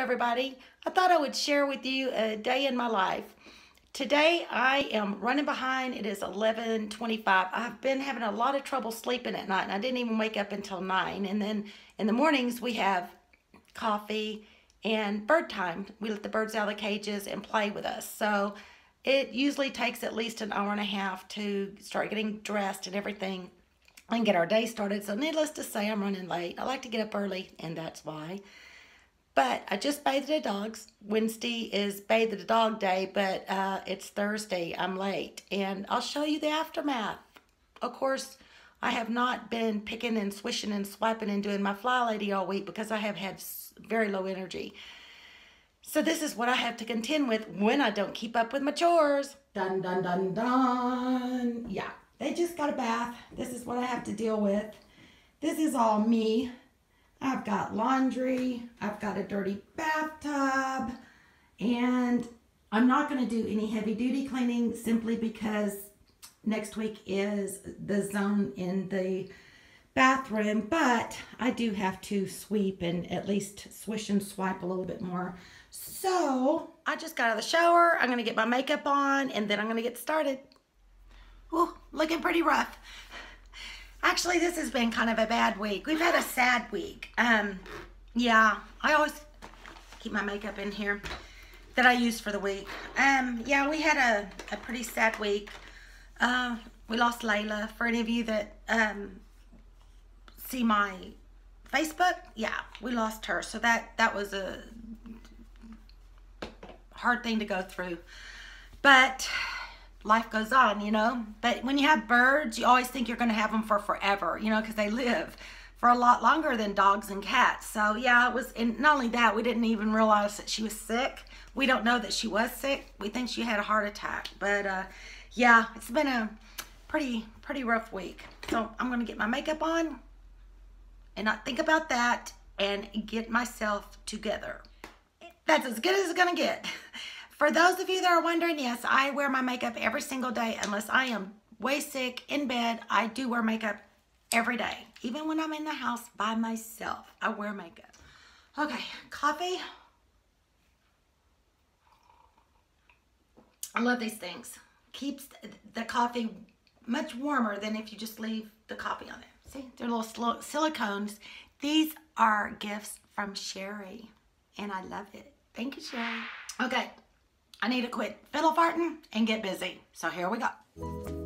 everybody. I thought I would share with you a day in my life. Today I am running behind. It is 11:25. I've been having a lot of trouble sleeping at night and I didn't even wake up until 9. And then in the mornings we have coffee and bird time. We let the birds out of the cages and play with us. So it usually takes at least an hour and a half to start getting dressed and everything and get our day started. So needless to say, I'm running late. I like to get up early and that's why. But I just bathed the dogs. Wednesday is bathe the dog day, but uh, it's Thursday. I'm late. And I'll show you the aftermath. Of course, I have not been picking and swishing and swiping and doing my fly lady all week because I have had very low energy. So this is what I have to contend with when I don't keep up with my chores. Dun, dun, dun, dun. Yeah, they just got a bath. This is what I have to deal with. This is all me. I've got laundry, I've got a dirty bathtub, and I'm not going to do any heavy duty cleaning simply because next week is the zone in the bathroom, but I do have to sweep and at least swish and swipe a little bit more. So I just got out of the shower. I'm going to get my makeup on and then I'm going to get started. Ooh, looking pretty rough. Actually, this has been kind of a bad week. We've had a sad week. Um, yeah, I always keep my makeup in here that I use for the week. Um, yeah, we had a, a pretty sad week. Uh, we lost Layla. For any of you that um, see my Facebook, yeah, we lost her. So that, that was a hard thing to go through. But life goes on, you know. But when you have birds, you always think you're going to have them for forever, you know, because they live for a lot longer than dogs and cats. So yeah, it was, and not only that, we didn't even realize that she was sick. We don't know that she was sick. We think she had a heart attack. But uh, yeah, it's been a pretty, pretty rough week. So I'm going to get my makeup on and not think about that and get myself together. That's as good as it's going to get. For those of you that are wondering, yes, I wear my makeup every single day unless I am way sick in bed. I do wear makeup every day. Even when I'm in the house by myself, I wear makeup. Okay, coffee. I love these things. Keeps the coffee much warmer than if you just leave the coffee on it. See, they're little silicones. These are gifts from Sherry, and I love it. Thank you, Sherry. Okay, I need to quit fiddle farting and get busy. So here we go.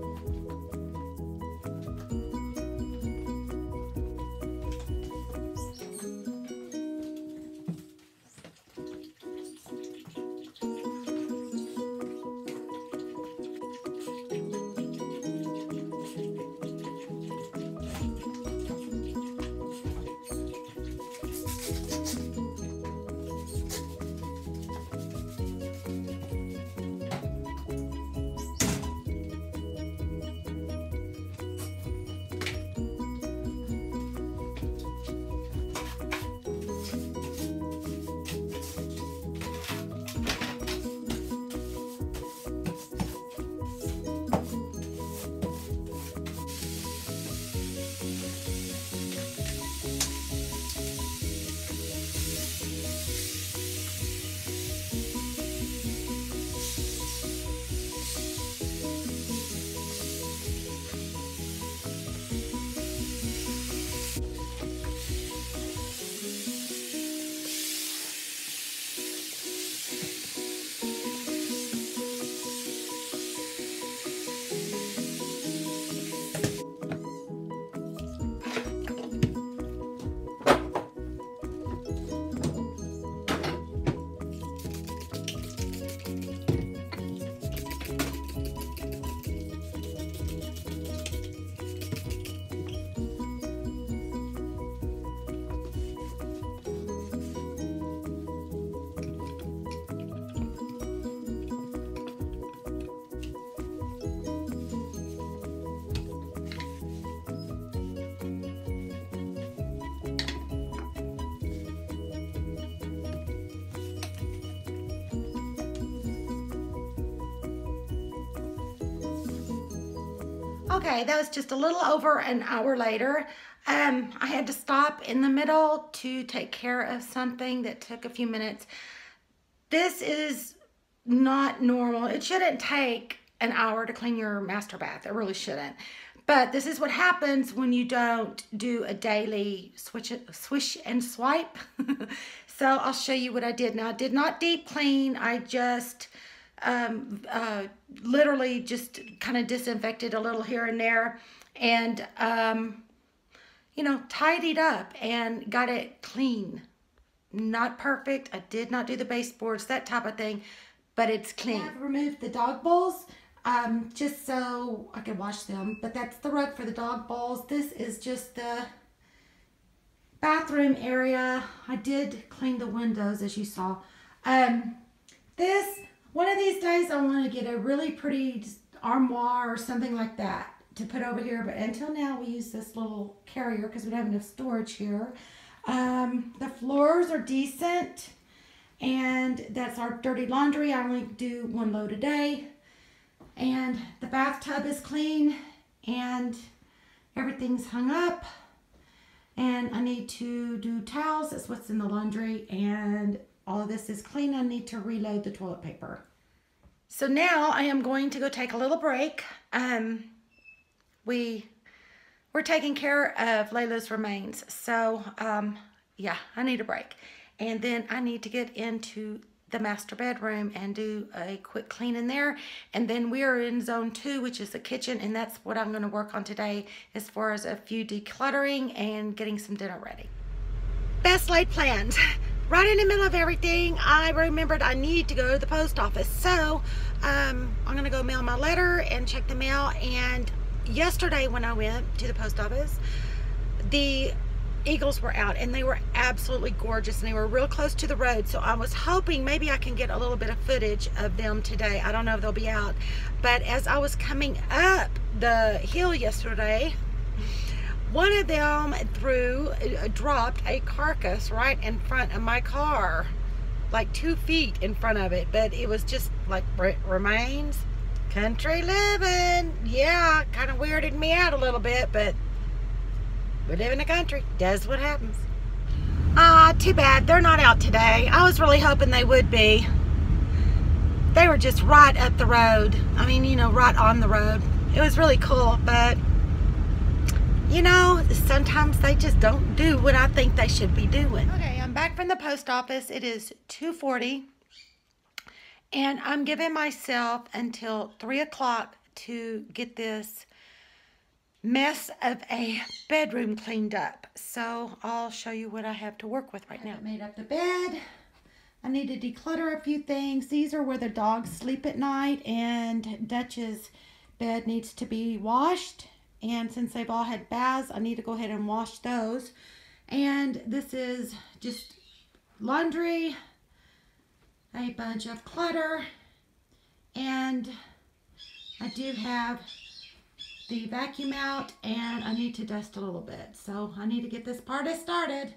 Okay, that was just a little over an hour later. Um, I had to stop in the middle to take care of something that took a few minutes. This is not normal. It shouldn't take an hour to clean your master bath. It really shouldn't. But this is what happens when you don't do a daily switch, swish and swipe. so I'll show you what I did. Now I did not deep clean. I just um, uh, literally just kind of disinfected a little here and there and, um, you know, tidied up and got it clean. Not perfect. I did not do the baseboards, that type of thing, but it's clean. I've removed the dog bowls um, just so I can wash them. But that's the rug for the dog bowls. This is just the bathroom area. I did clean the windows as you saw. Um, this, one of these days I want to get a really pretty armoire or something like that to put over here. But until now we use this little carrier because we don't have enough storage here. Um, the floors are decent. And that's our dirty laundry. I only do one load a day and the bathtub is clean and everything's hung up and I need to do towels that's what's in the laundry and all of this is clean I need to reload the toilet paper so now I am going to go take a little break um we we're taking care of Layla's remains so um yeah I need a break and then I need to get into the master bedroom and do a quick clean in there. And then we are in zone two, which is the kitchen. And that's what I'm gonna work on today as far as a few decluttering and getting some dinner ready. Best laid plans. Right in the middle of everything, I remembered I need to go to the post office. So um, I'm gonna go mail my letter and check the mail. And yesterday when I went to the post office, the eagles were out and they were absolutely gorgeous and they were real close to the road so I was hoping maybe I can get a little bit of footage of them today I don't know if they'll be out but as I was coming up the hill yesterday one of them threw uh, dropped a carcass right in front of my car like two feet in front of it but it was just like remains country living yeah kind of weirded me out a little bit but we live in the country. That's what happens. Ah, too bad. They're not out today. I was really hoping they would be. They were just right up the road. I mean, you know, right on the road. It was really cool, but you know, sometimes they just don't do what I think they should be doing. Okay, I'm back from the post office. It is 2.40, and I'm giving myself until 3 o'clock to get this mess of a bedroom cleaned up. So I'll show you what I have to work with right now. I made up the bed. I need to declutter a few things. These are where the dogs sleep at night and Dutch's bed needs to be washed. And since they've all had baths, I need to go ahead and wash those. And this is just laundry, a bunch of clutter, and I do have the vacuum out and I need to dust a little bit. So I need to get this party started.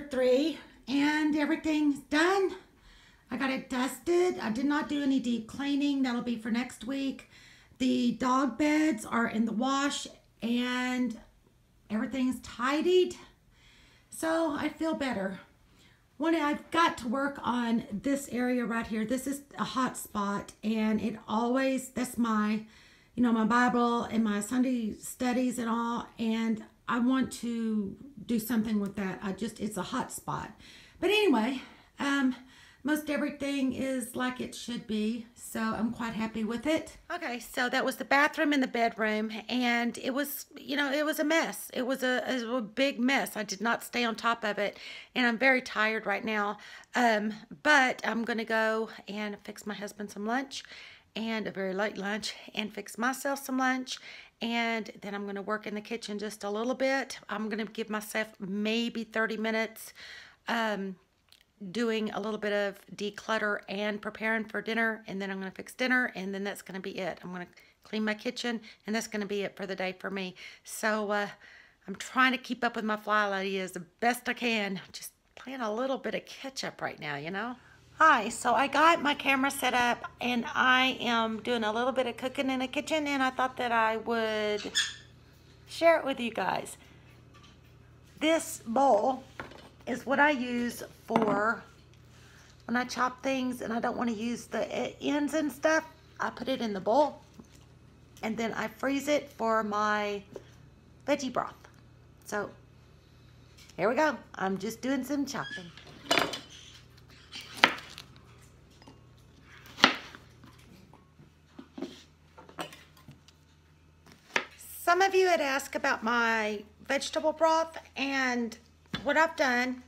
Three and everything's done. I got it dusted. I did not do any deep cleaning. That'll be for next week. The dog beds are in the wash and everything's tidied. So I feel better. When I've got to work on this area right here, this is a hot spot and it always, that's my, you know, my Bible and my Sunday studies and all. And I want to do something with that. I just, it's a hot spot. But anyway, um, most everything is like it should be. So I'm quite happy with it. Okay, so that was the bathroom and the bedroom. And it was, you know, it was a mess. It was a, it was a big mess. I did not stay on top of it. And I'm very tired right now. Um, but I'm going to go and fix my husband some lunch and a very late lunch and fix myself some lunch and then I'm going to work in the kitchen just a little bit. I'm going to give myself maybe 30 minutes um, doing a little bit of declutter and preparing for dinner and then I'm going to fix dinner and then that's going to be it. I'm going to clean my kitchen and that's going to be it for the day for me. So uh, I'm trying to keep up with my fly ideas the best I can. Just playing a little bit of catch up right now, you know? Hi, so I got my camera set up and I am doing a little bit of cooking in the kitchen and I thought that I would share it with you guys. This bowl is what I use for when I chop things and I don't want to use the ends and stuff. I put it in the bowl and then I freeze it for my veggie broth. So here we go. I'm just doing some chopping. Some of you had asked about my vegetable broth and what I've done,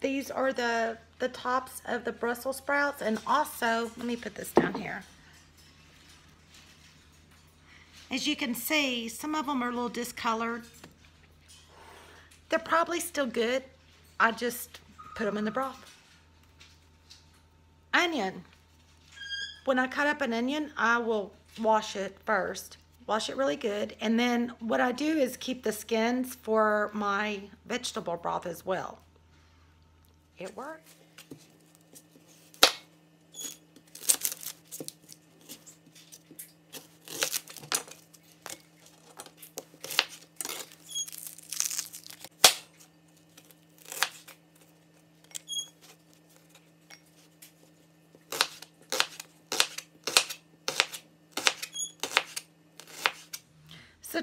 these are the, the tops of the Brussels sprouts and also, let me put this down here. As you can see, some of them are a little discolored. They're probably still good. I just put them in the broth. Onion. When I cut up an onion, I will wash it first wash it really good. And then what I do is keep the skins for my vegetable broth as well. It works.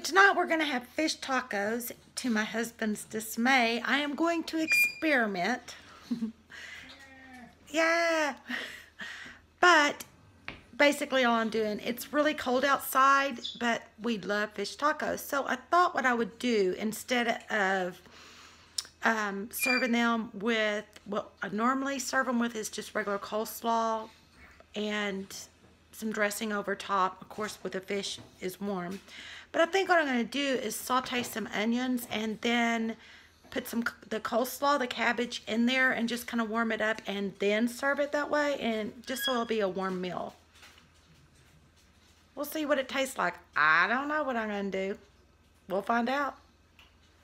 Tonight we're going to have fish tacos. To my husband's dismay, I am going to experiment. yeah. But basically all I'm doing, it's really cold outside, but we love fish tacos. So I thought what I would do instead of um, serving them with, what I normally serve them with is just regular coleslaw and some dressing over top. Of course, with the fish is warm. But I think what I'm going to do is saute some onions and then put some the coleslaw, the cabbage in there and just kind of warm it up and then serve it that way and just so it'll be a warm meal. We'll see what it tastes like. I don't know what I'm going to do. We'll find out.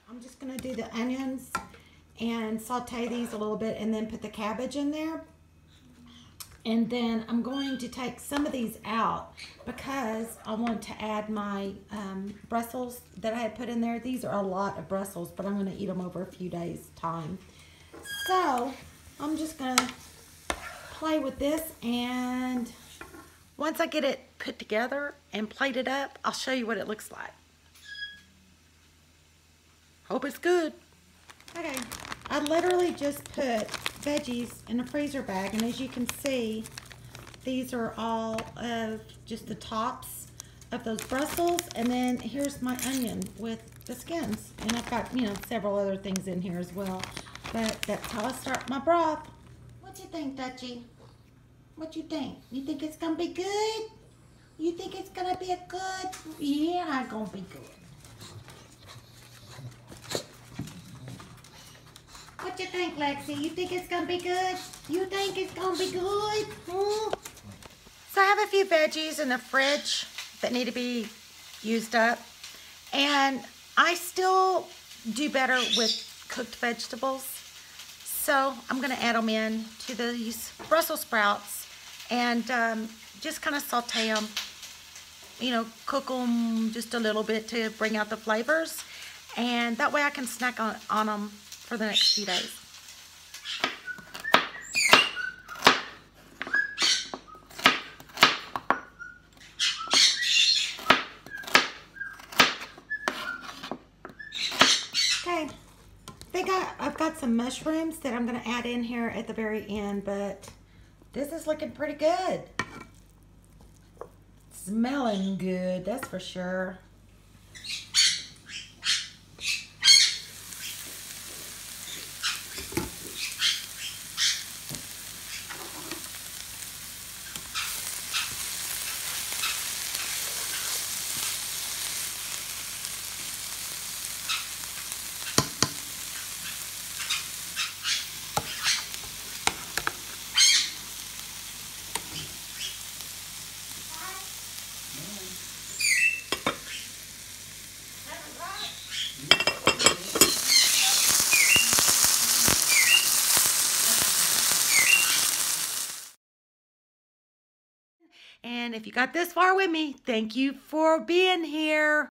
I'm just going to do the onions and saute these a little bit and then put the cabbage in there. And then I'm going to take some of these out because I want to add my um, Brussels that I had put in there. These are a lot of Brussels, but I'm going to eat them over a few days time. So I'm just going to play with this and once I get it put together and plated up, I'll show you what it looks like. Hope it's good. Okay, I literally just put veggies in a freezer bag and as you can see, these are all of just the tops of those Brussels and then here's my onion with the skins and I've got, you know, several other things in here as well. But that's how I start my broth. What you think, Dutchie? What you think? You think it's gonna be good? You think it's gonna be a good? Yeah, gonna be good. You think, Lexi? You think it's gonna be good? You think it's gonna be good? Hmm? So I have a few veggies in the fridge that need to be used up. And I still do better with cooked vegetables. So I'm gonna add them in to these Brussels sprouts and um, just kind of saute them, you know, cook them just a little bit to bring out the flavors. And that way I can snack on, on them for the next few days. Okay, I've got some mushrooms that I'm gonna add in here at the very end, but this is looking pretty good. Smelling good, that's for sure. And if you got this far with me, thank you for being here.